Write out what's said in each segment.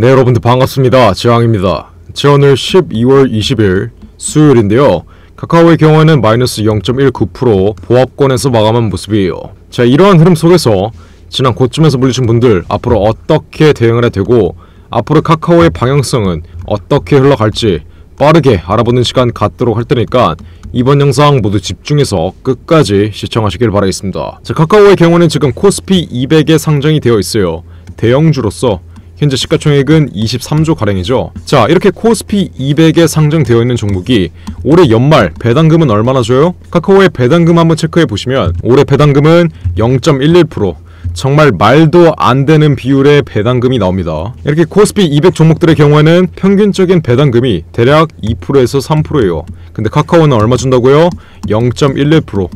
네 여러분들 반갑습니다. 지왕입니다. 제 오늘 12월 20일 수요일인데요. 카카오의 경우에는 마이너스 0.19% 보합권에서 마감한 모습이에요. 자 이러한 흐름 속에서 지난 고점에서 물리신 분들 앞으로 어떻게 대응을 해야 되고 앞으로 카카오의 방향성은 어떻게 흘러갈지 빠르게 알아보는 시간 갖도록 할 테니까 이번 영상 모두 집중해서 끝까지 시청하시길 바라겠습니다. 자 카카오의 경우는 지금 코스피 200에 상장이 되어 있어요. 대형주로서 현재 시가총액은 23조 가량이죠. 자, 이렇게 코스피 200에 상장되어 있는 종목이 올해 연말 배당금은 얼마나 줘요? 카카오의 배당금 한번 체크해 보시면 올해 배당금은 0.11% 정말 말도 안 되는 비율의 배당금이 나옵니다. 이렇게 코스피 200 종목들의 경우에는 평균적인 배당금이 대략 2%에서 3%예요. 근데 카카오는 얼마 준다고요? 0.11%.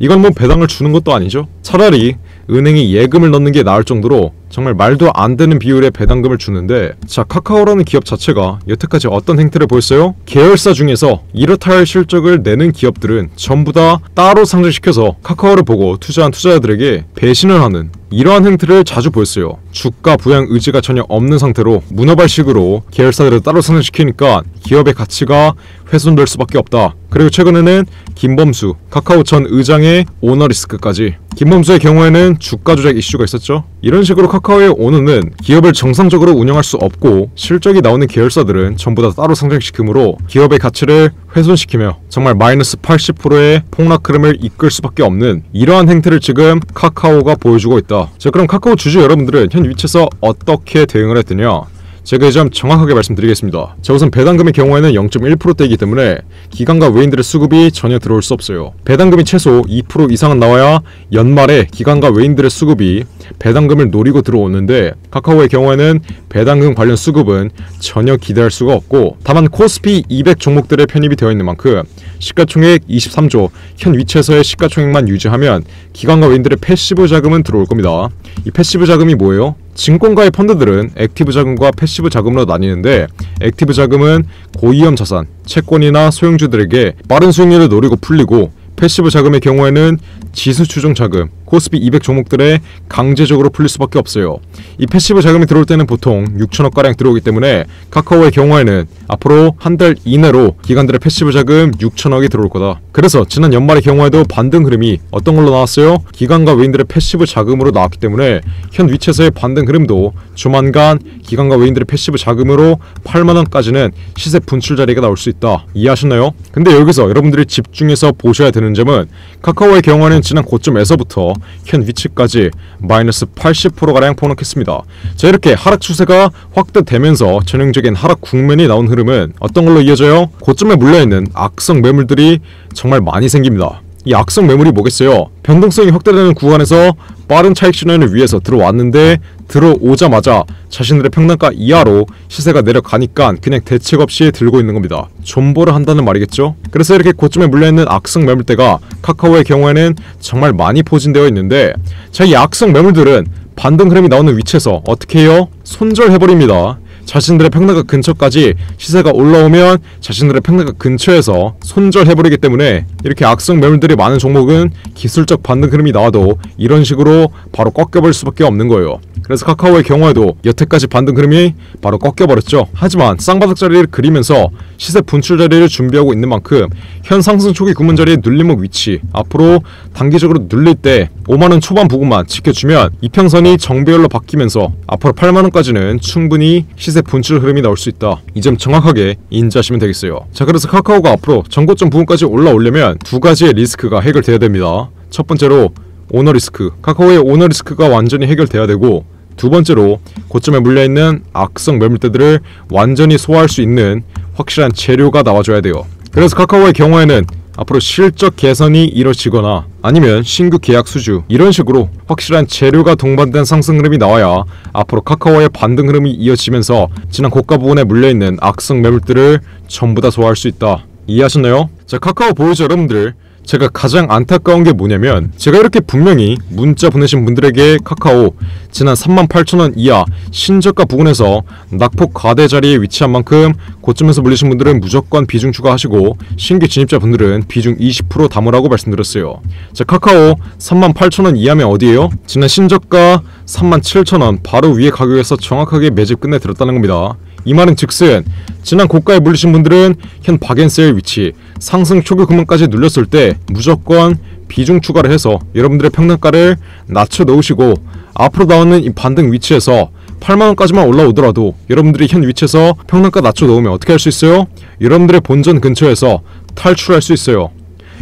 이건 뭐 배당을 주는 것도 아니죠. 차라리 은행이 예금을 넣는 게 나을 정도로 정말 말도 안 되는 비율의 배당금을 주는데 자 카카오라는 기업 자체가 여태까지 어떤 행태를 보였어요? 계열사 중에서 이렇다 할 실적을 내는 기업들은 전부 다 따로 상장시켜서 카카오를 보고 투자한 투자자들에게 배신을 하는 이러한 행태를 자주 보였어요. 주가 부양 의지가 전혀 없는 상태로 문어발식으로 계열사들을 따로 상장시키니까 기업의 가치가 훼손될 수밖에 없다. 그리고 최근에는 김범수, 카카오 전 의장의 오너리스크까지 김범수의 경우에는 주가 조작 이슈가 있었죠. 이런 식으로 카카오의 오너는 기업을 정상적으로 운영할 수 없고 실적이 나오는 계열사들은 전부 다 따로 상장시키므로 기업의 가치를 훼손시키며 정말 마이너스 80%의 폭락 흐름을 이끌 수밖에 없는 이러한 행태를 지금 카카오가 보여주고 있다. 자 그럼 카카오 주주 여러분들은 현 위치에서 어떻게 대응을 했더냐? 제가 이제 좀 정확하게 말씀드리겠습니다. 자 우선 배당금의 경우에는 0.1%대이기 때문에 기관과 외인들의 수급이 전혀 들어올 수 없어요. 배당금이 최소 2% 이상은 나와야 연말에 기관과 외인들의 수급이 배당금을 노리고 들어오는데 카카오의 경우에는 배당금 관련 수급은 전혀 기대할 수가 없고 다만 코스피 200 종목들의 편입이 되어 있는 만큼 시가총액 23조 현 위치에서의 시가총액만 유지하면 기관과 외인들의 패시브 자금은 들어올 겁니다. 이 패시브 자금이 뭐예요? 증권가의 펀드들은 액티브 자금과 패시브 자금으로 나뉘는데 액티브 자금은 고위험 자산, 채권이나 소형주들에게 빠른 수익률을 노리고 풀리고 패시브 자금의 경우에는 지수 추종 자금, 코스피 200 종목들에 강제적으로 풀릴 수밖에 없어요. 이 패시브 자금이 들어올 때는 보통 6천억 가량 들어오기 때문에 카카오의 경우에는 앞으로 한 달 이내로 기관들의 패시브 자금 6천억이 들어올 거다. 그래서 지난 연말의 경우에도 반등 흐름이 어떤 걸로 나왔어요? 기관과 외인들의 패시브 자금으로 나왔기 때문에 현 위치에서의 반등 흐름도 조만간 기관과 외인들의 패시브 자금으로 8만 원까지는 시세 분출 자리가 나올 수 있다. 이해하셨나요? 근데 여기서 여러분들이 집중해서 보셔야 되는 점은 카카오의 경우에는 지난 고점에서부터 현 위치까지 마이너스 80%가량 폭락했습니다. 자 이렇게 하락 추세가 확대되면서 전형적인 하락 국면이 나온 흐름은 어떤 걸로 이어져요? 고점에 물려있는 악성 매물들이 정말 많이 생깁니다. 이 악성 매물이 뭐겠어요? 변동성이 확대되는 구간에서 빠른 차익 실현을 위해서 들어왔는데 들어오자마자 자신들의 평단가 이하로 시세가 내려가니까 그냥 대책 없이 들고 있는 겁니다. 존버를 한다는 말이겠죠? 그래서 이렇게 고점에 물려있는 악성 매물대가 카카오의 경우에는 정말 많이 포진되어 있는데 자 이 악성 매물들은 반등 흐름이 나오는 위치에서 어떻게 해요? 손절해버립니다. 자신들의 평단가 근처까지 시세가 올라오면 자신들의 평단가 근처에서 손절해버리기 때문에 이렇게 악성 매물들이 많은 종목은 기술적 반등 흐름이 나와도 이런 식으로 바로 꺾여버릴 수밖에 없는 거예요. 그래서 카카오의 경우에도 여태까지 반등 흐름이 바로 꺾여버렸죠. 하지만 쌍바닥 자리를 그리면서 시세 분출 자리를 준비하고 있는 만큼 현 상승 초기 구문 자리의 눌림목 위치 앞으로 단기적으로 눌릴 때 5만원 초반 부분만 지켜주면 이평선이 정배열로 바뀌면서 앞으로 8만원까지는 충분히 시세 분출 흐름이 나올 수 있다. 이 점 정확하게 인지하시면 되겠어요. 자 그래서 카카오가 앞으로 전고점 부분까지 올라오려면 두 가지의 리스크가 해결돼야 됩니다. 첫 번째로 오너 리스크 카카오의 오너 리스크가 완전히 해결돼야 되고 두 번째로 고점에 물려있는 악성 매물대들을 완전히 소화할 수 있는 확실한 재료가 나와줘야 돼요. 그래서 카카오의 경우에는 앞으로 실적 개선이 이뤄지거나 아니면 신규 계약 수주 이런 식으로 확실한 재료가 동반된 상승 흐름이 나와야 앞으로 카카오의 반등 흐름이 이어지면서 지난 고가 부분에 물려있는 악성 매물들을 전부 다 소화할 수 있다. 이해하셨나요? 자 카카오 보유자 여러분들 제가 가장 안타까운 게 뭐냐면 제가 이렇게 분명히 문자 보내신 분들에게 카카오 지난 38,000원 이하 신저가 부근에서 낙폭 과대 자리에 위치한 만큼 고점에서 물리신 분들은 무조건 비중 추가하시고 신규 진입자 분들은 비중 20% 담으라고 말씀드렸어요. 자 카카오 38,000원 이하면 어디에요? 지난 신저가 37,000원 바로 위에 가격에서 정확하게 매집 끝내 들었다는 겁니다. 이 말은 즉슨 지난 고가에 물리신 분들은 현 박앤세일 위치 상승 초기 금액까지 눌렸을 때 무조건 비중 추가를 해서 여러분들의 평단가를 낮춰 놓으시고 앞으로 나오는 이 반등 위치에서 8만원까지만 올라오더라도 여러분들이 현 위치에서 평단가 낮춰 놓으면 어떻게 할 수 있어요? 여러분들의 본전 근처에서 탈출할 수 있어요.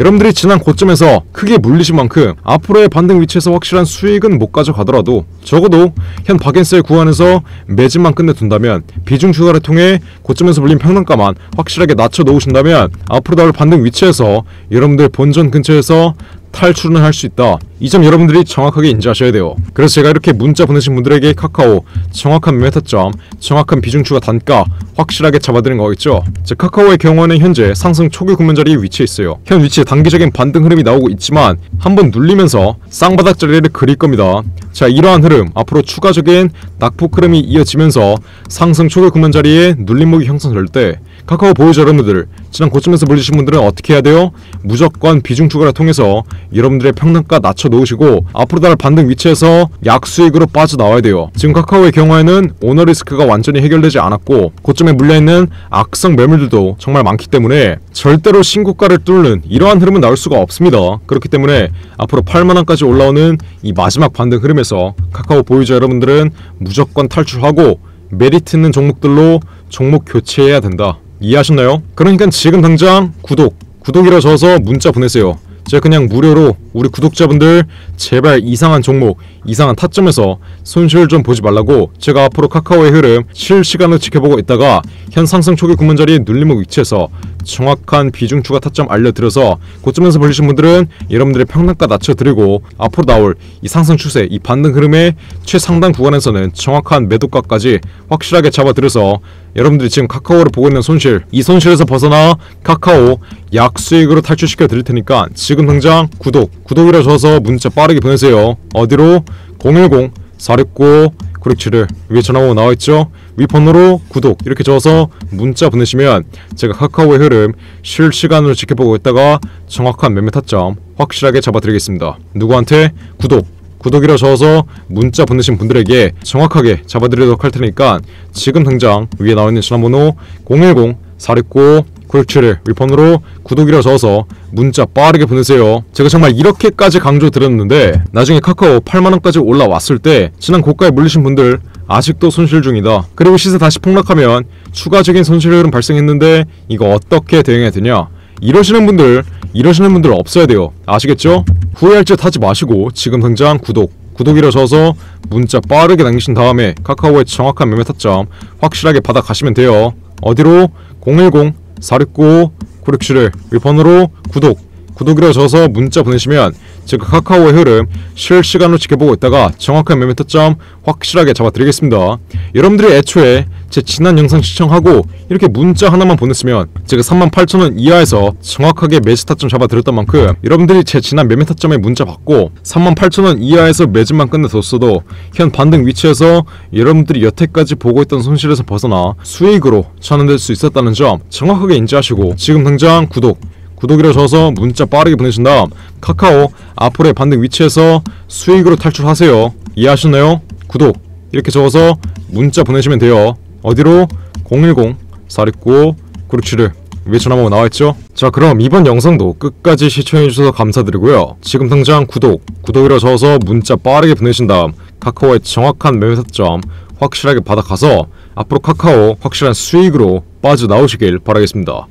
여러분들이 지난 고점에서 크게 물리신 만큼 앞으로의 반등 위치에서 확실한 수익은 못 가져가더라도 적어도 현 박앤셀 구간에서 매집만 끝내둔다면 비중 추가를 통해 고점에서 물린 평단가만 확실하게 낮춰 놓으신다면 앞으로 나올 반등 위치에서 여러분들 본전 근처에서 탈출은 할 수 있다. 이 점 여러분들이 정확하게 인지하셔야 돼요. 그래서 제가 이렇게 문자 보내신 분들에게 카카오 정확한 매매 타점, 정확한 비중 추가 단가 확실하게 잡아드린 거겠죠. 자, 카카오의 경우는 현재 상승 초기 구면 자리에 위치해 있어요. 현 위치에 단기적인 반등 흐름이 나오고 있지만 한번 눌리면서 쌍바닥 자리를 그릴 겁니다. 자, 이러한 흐름 앞으로 추가적인 낙폭 흐름이 이어지면서 상승 초기 구면 자리에 눌림목이 형성될 때 카카오 보유자 여러분들 지난 고점에서 물리신 분들은 어떻게 해야 돼요? 무조건 비중 추가를 통해서 여러분들의 평단가 낮춰 놓으시고 앞으로 달 반등 위치에서 약수익으로 빠져나와야 돼요. 지금 카카오의 경우에는 오너 리스크가 완전히 해결되지 않았고 고점에 물려있는 악성 매물들도 정말 많기 때문에 절대로 신고가를 뚫는 이러한 흐름은 나올 수가 없습니다. 그렇기 때문에 앞으로 8만원까지 올라오는 이 마지막 반등 흐름에서 카카오 보유자 여러분들은 무조건 탈출하고 메리트 있는 종목들로 종목 교체해야 된다. 이해하셨나요? 그러니까 지금 당장 구독, 구독이라 적어서 문자 보내세요. 제가 그냥 무료로 우리 구독자분들 제발 이상한 종목, 이상한 타점에서 손실 좀 보지 말라고 제가 앞으로 카카오의 흐름 실시간으로 지켜보고 있다가 현 상승 초기 구문 자리 눌림목 위치에서 정확한 비중 추가 타점 알려드려서 고점에서 벌리신 분들은 여러분들의 평단가 낮춰드리고 앞으로 나올 이 상승 추세, 이 반등 흐름의 최상단 구간에서는 정확한 매도가까지 확실하게 잡아드려서 여러분들이 지금 카카오를 보고 있는 손실, 이 손실에서 벗어나 카카오 약수익으로 탈출시켜 드릴 테니까 지금 당장 구독, 구독이라 줘서 문자 빠르게 보내세요. 어디로? 010 469 967을 위에 전화번호 나와있죠? 위 번호로 구독 이렇게 적어서 문자 보내시면 제가 카카오의 흐름 실시간으로 지켜보고 있다가 정확한 매매 타점 확실하게 잡아드리겠습니다. 누구한테? 구독 구독이라 적어서 문자 보내신 분들에게 정확하게 잡아드리도록 할 테니까 지금 당장 위에 나와 있는 전화번호 010 469 967을 위폰으로 구독이라 적어서 문자 빠르게 보내세요. 제가 정말 이렇게까지 강조 드렸는데 나중에 카카오 8만원까지 올라왔을 때 지난 고가에 물리신 분들 아직도 손실 중이다. 그리고 시세 다시 폭락하면 추가적인 손실 흐름 발생했는데 이거 어떻게 대응해야 되냐? 이러시는 분들 이러시는 분들 없어야 돼요. 아시겠죠? 후회할 짓 하지 마시고 지금 당장 구독 구독이라 적어서 문자 빠르게 남기신 다음에 카카오의 정확한 매매 타점 확실하게 받아 가시면 돼요. 어디로? 010 469 967을 위번호로 구독 구독이라 적어서 문자 보내시면 제가 카카오의 흐름 실시간으로 지켜보고 있다가 정확한 매매 타점 확실하게 잡아드리겠습니다. 여러분들이 애초에 제 지난 영상 시청하고 이렇게 문자 하나만 보냈으면 제가 38,000원 이하에서 정확하게 매수 타점 잡아드렸던 만큼 여러분들이 제 지난 매매 타점에 문자 받고 38,000원 이하에서 매집만 끝내뒀어도 현 반등 위치에서 여러분들이 여태까지 보고 있던 손실에서 벗어나 수익으로 전환될 수 있었다는 점 정확하게 인지하시고 지금 당장 구독 구독이라 적어서 문자 빠르게 보내신 다음 카카오 앞으로의 반등 위치에서 수익으로 탈출하세요. 이해하셨나요? 구독 이렇게 적어서 문자 보내시면 돼요. 어디로? 010 469 967을 위에 전화번호 나와있죠? 자 그럼 이번 영상도 끝까지 시청해주셔서 감사드리고요. 지금 당장 구독, 구독이라 적어서 문자 빠르게 보내신 다음 카카오의 정확한 매매 타점 확실하게 받아가서 앞으로 카카오 확실한 수익으로 빠져나오시길 바라겠습니다.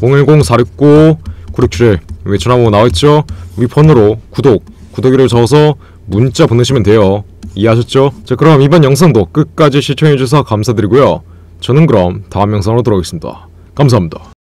010 469 967에 위 전화번호 나와있죠? 위 번호로 구독, 구독이를 적어서 문자 보내시면 돼요. 이해하셨죠? 자 그럼 이번 영상도 끝까지 시청해주셔서 감사드리고요. 저는 그럼 다음 영상으로 돌아오겠습니다. 감사합니다.